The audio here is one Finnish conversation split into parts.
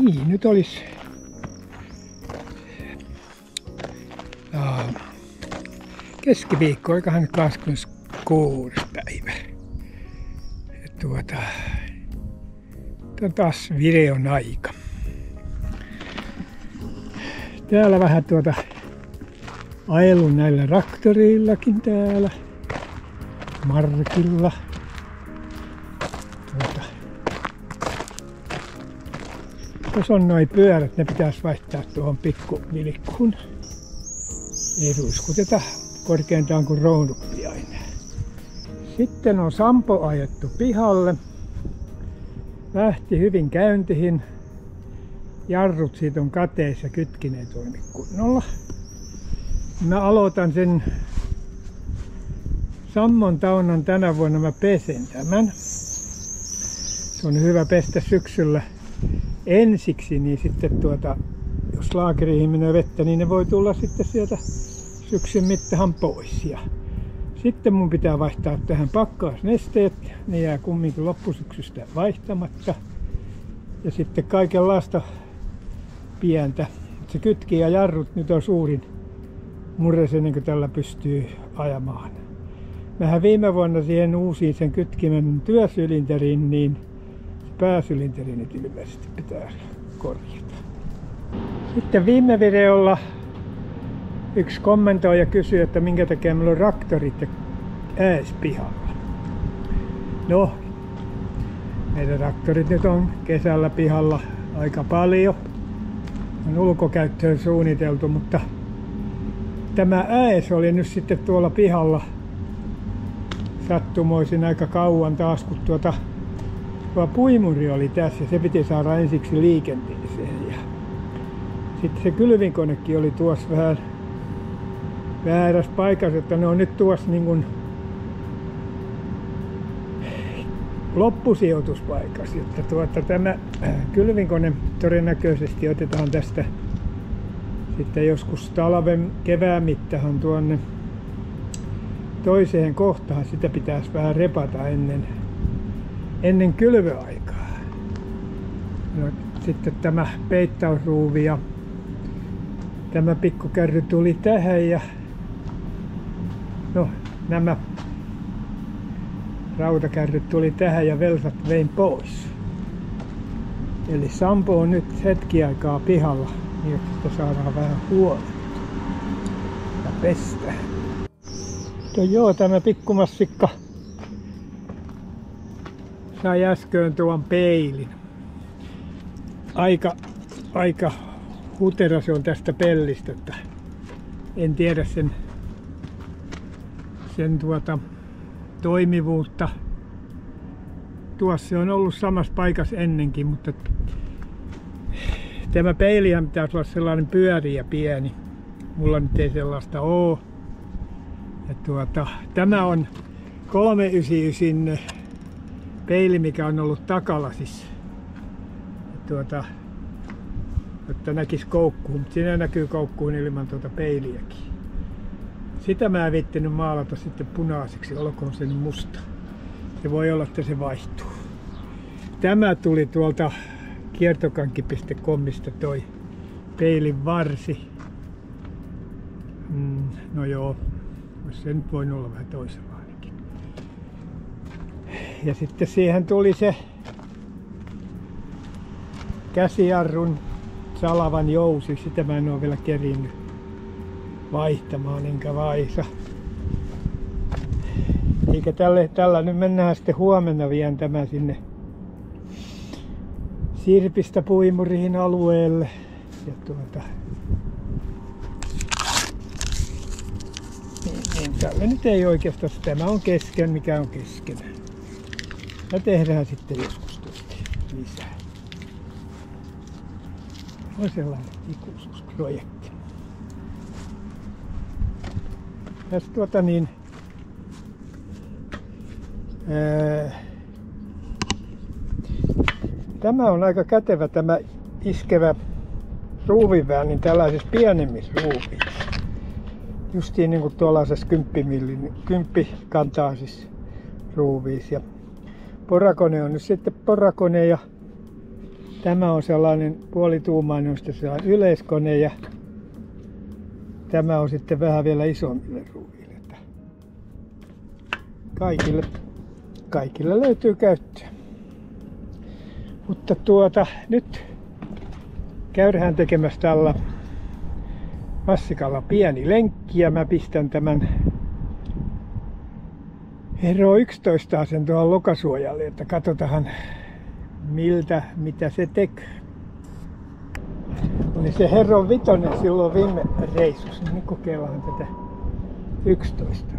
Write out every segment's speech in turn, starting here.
Niin, nyt olisi keskiviikko, olikohan nyt 26. päivä. Tuota, on taas videon aika. Täällä vähän tuota ajelun näillä traktoriillakin täällä. Markilla. Tuossa on noin pyörät, ne pitäisi vaihtaa tuohon pikku vilkkuun. Ei ruiskuteta korkeintaan kuin rounuppiainen. Sitten on Sampo ajettu pihalle. Lähti hyvin käyntihin. Jarrut siitä on kateissa, kytkin ei toimi kunnolla. Mä aloitan sen Sammon taunan tänä vuonna mä pesen tämän. Se on hyvä pestä syksyllä ensiksi, niin sitten tuota, jos laakeriin menee vettä, niin ne voi tulla sitten sieltä syksyn mittahan pois. Ja sitten mun pitää vaihtaa tähän pakkausnesteet. Ne jää kumminkin loppusyksystä vaihtamatta. Ja sitten kaikenlaista pientä. Se kytki ja jarrut nyt on suurin murres ennen kuin tällä pystyy ajamaan. Mähän viime vuonna siihen uusiin sen kytkimen työsylinterin, niin pääsylinteri nyt ilmeisesti pitää korjata. Sitten viime videolla yksi kommentoija kysyi, että minkä takia meillä on traktorit ääs pihalla. No, meidän traktorit nyt on kesällä pihalla aika paljon. On ulkokäyttöön suunniteltu, mutta tämä ääs oli nyt sitten tuolla pihalla sattumoisin aika kauan taas, kun tuota, tuo puimuri oli tässä ja se piti saada ensiksi liikenteeseen. Ja sitten se kylvinkonekin oli tuossa vähän väärässä paikassa, että ne on nyt tuossa niin kuin loppusijoituspaikassa. Että tuota, tämä kylvinkone todennäköisesti otetaan tästä sitten joskus talven kevään mittahan tuonne toiseen kohtaan. Sitä pitäisi vähän repata ennen, ennen kylvöaikaa. No, sitten tämä peittausruuvi ja tämä pikkukärry tuli tähän ja no nämä rautakärryt tuli tähän ja velsat vein pois. Eli Sampo on nyt hetki aikaa pihalla, niin että saadaan vähän huoletta ja pestä. Mutta joo, tämä pikkumassikka sai äsken tuon peilin. Aika, aika hutera se on tästä pellistä, että en tiedä sen, sen tuota, toimivuutta. Tuossa on ollut samassa paikassa ennenkin, mutta tämä peilihän pitäisi olla sellainen pyöriä pieni. Mulla nyt ei sellaista oo. Ja tuota, tämä on 399 peili, mikä on ollut takalasissa. Tuota, että näkisi koukkuun, mutta siinä näkyy koukkuun ilman tuota peiliäkin. Sitä mä en viittinyt maalata sitten punaiseksi, olkoon se musta. Se voi olla, että se vaihtuu. Tämä tuli tuolta kiertokanki.comista toi peilin varsi. Mm, no joo, se nyt voi olla vähän toisenlainenkin. Ja sitten siihen tuli se käsijarrun salavan jousi. Sitä mä en ole vielä kerinnyt vaihtamaan enkä vaisa. Eikä tälle, tällä nyt mennään sitten huomenna vien tämä sinne Sirpistä puimuriin alueelle. Ja tuota, niin, niin tällä nyt ei oikeastaan, tämä on kesken, mikä on kesken. Ja tehdään sitten joskus tuosta lisää. On sellainen ikuisuusprojekti. Ja tuota niin, ää, tämä on aika kätevä tämä iskevä ruuvivään niin tällaisessa pienemmissä ruuvissa. Justiin niin kuin tuollaisessa kymppikantaisissa ruuviissa. Ja porakone on nyt sitten porakone ja Tämä on sellainen puolituumainen, josta se on yleiskone ja tämä on sitten vähän vielä isommille ruuille. Kaikille, kaikille löytyy käyttöä. Mutta tuota, nyt käydään tekemässä tällä vassikalla pieni lenkki ja mä pistän tämän Hero 11 sen tuohon lokasuojalle, että katsotaan miltä, mitä se tekee. Oli se Hero Vitonen silloin viime reissussa, niin kokeillaan tätä 11.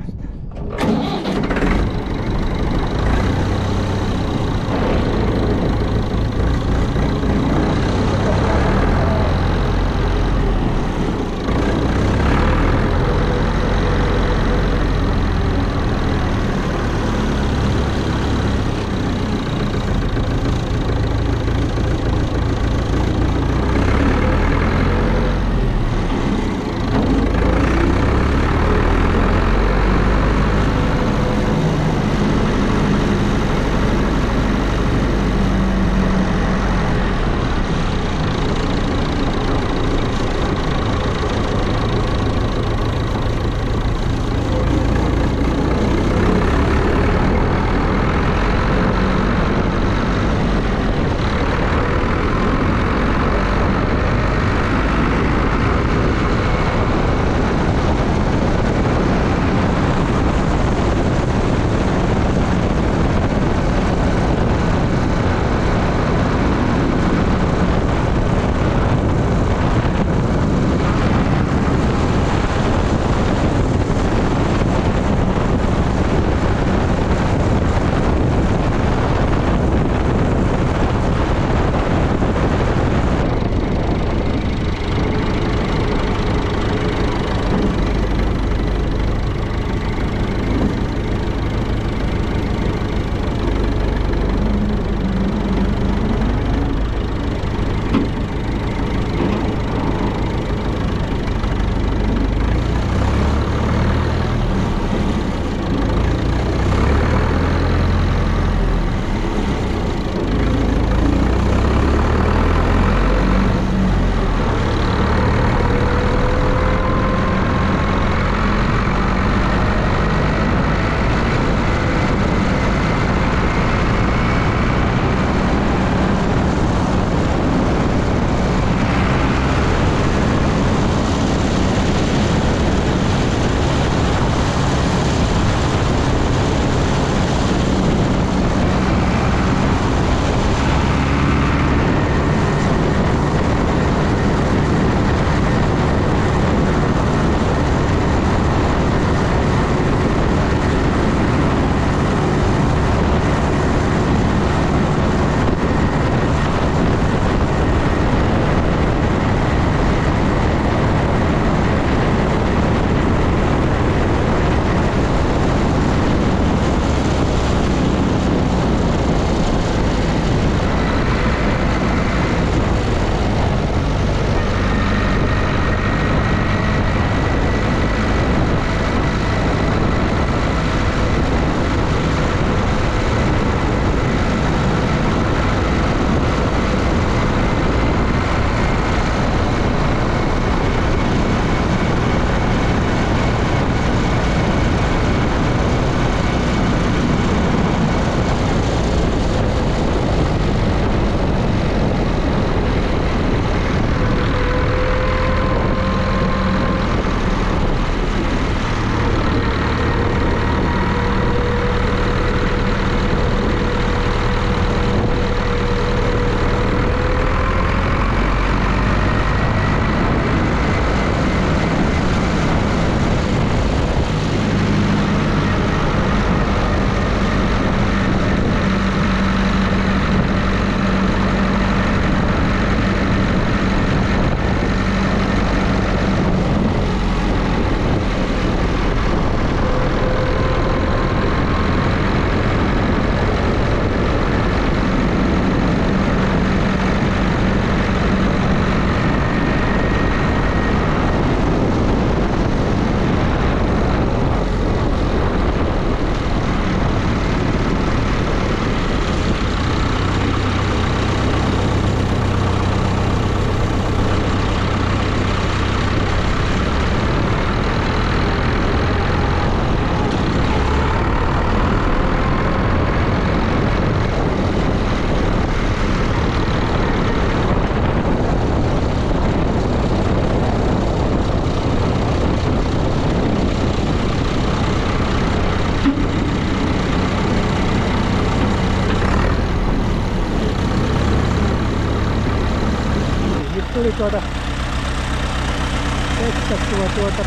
testattua tuota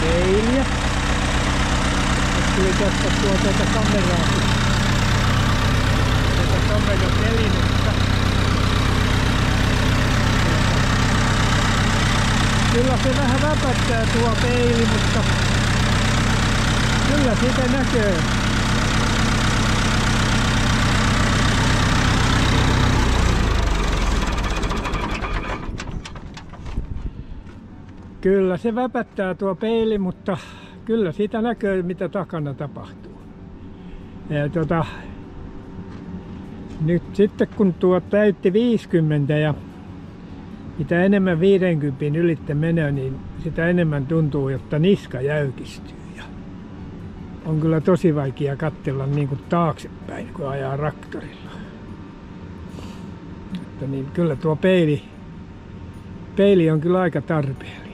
peiliä. Tuli tuo tuota kameraa. Tuota kameran nelinettä. Kyllä se vähän väpättää tuo peili, mutta kyllä siitä näkee. Kyllä se väpättää tuo peili, mutta kyllä siitä näkyy mitä takana tapahtuu. Ja tota, nyt sitten kun tuo täytti 50 ja mitä enemmän 50 ylitte menee, niin sitä enemmän tuntuu, että niska jäykistyy. Ja on kyllä tosi vaikea katsella niin kuin taaksepäin, kun ajaa raktorilla. Että niin kyllä tuo peili, peili on kyllä aika tarpeellinen.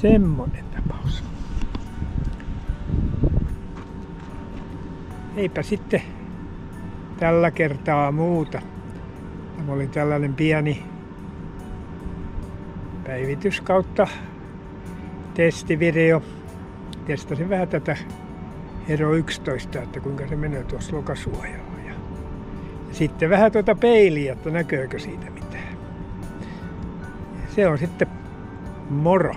Semmonen tapaus. Eipä sitten tällä kertaa muuta. Tämä oli tällainen pieni päivitys kautta testivideo. Testasin vähän tätä Hero 11, että kuinka se menee tuossa lokasuojalla. Ja sitten vähän tuota peiliä, että näköykö siitä mitään. Se on sitten moro.